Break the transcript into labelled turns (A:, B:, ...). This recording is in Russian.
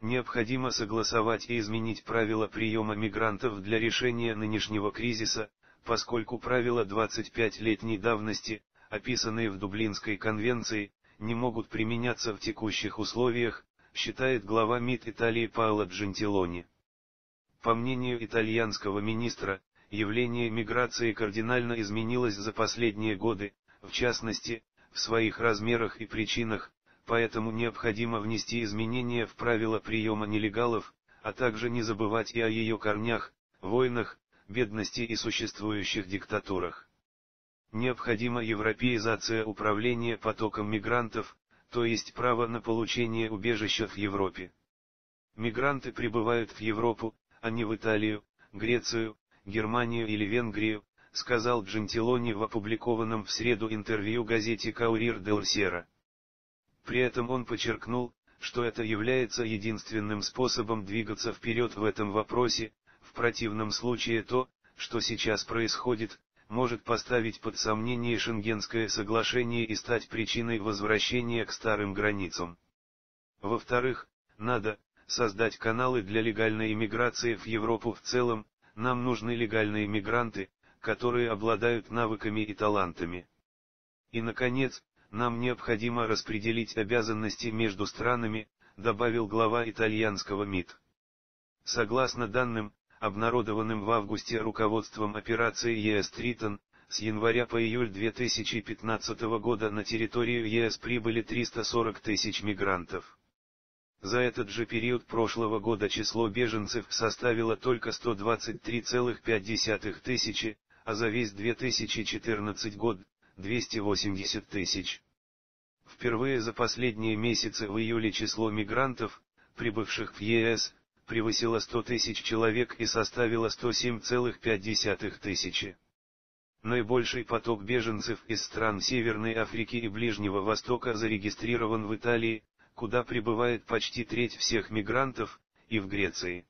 A: Необходимо согласовать и изменить правила приема мигрантов для решения нынешнего кризиса, поскольку правила 25-летней давности, описанные в Дублинской конвенции, не могут применяться в текущих условиях, считает глава МИД Италии Паоло Джентилони. По мнению итальянского министра, явление миграции кардинально изменилось за последние годы, в частности, в своих размерах и причинах, поэтому необходимо внести изменения в правила приема нелегалов, а также не забывать и о ее корнях, войнах, бедности и существующих диктатурах. Необходима европеизация управления потоком мигрантов, то есть право на получение убежища в Европе. Мигранты прибывают в Европу, а не в Италию, Грецию, Германию или Венгрию, сказал Джентилони в опубликованном в среду интервью газете Каурир дель Сера. При этом он подчеркнул, что это является единственным способом двигаться вперед в этом вопросе, в противном случае то, что сейчас происходит, может поставить под сомнение Шенгенское соглашение и стать причиной возвращения к старым границам. Во-вторых, надо создать каналы для легальной иммиграции в Европу в целом, нам нужны легальные мигранты, которые обладают навыками и талантами. И наконец, нам необходимо распределить обязанности между странами, добавил глава итальянского МИД. Согласно данным, обнародованным в августе руководством операции ЕС Тритон, с января по июль 2015 года на территорию ЕС прибыли 340 тысяч мигрантов. За этот же период прошлого года число беженцев составило только 123,5 тысячи, а за весь 2014 год 280 тысяч. Впервые за последние месяцы в июле число мигрантов, прибывших в ЕС, превысило 100 тысяч человек и составило 107,5 тысячи. Наибольший поток беженцев из стран Северной Африки и Ближнего Востока зарегистрирован в Италии, куда прибывает почти треть всех мигрантов, и в Греции.